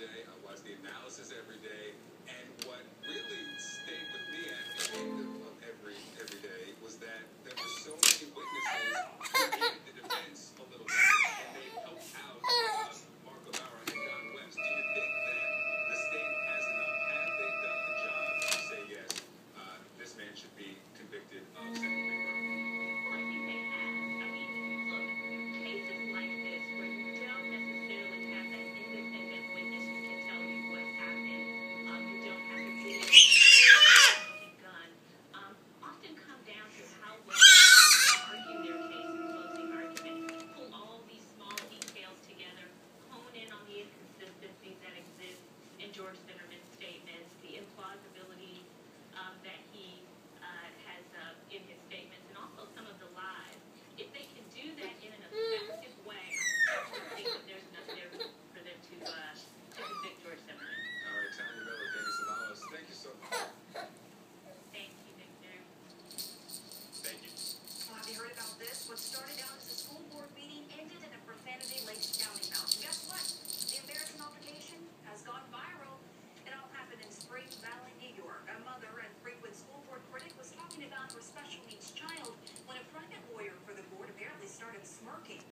today.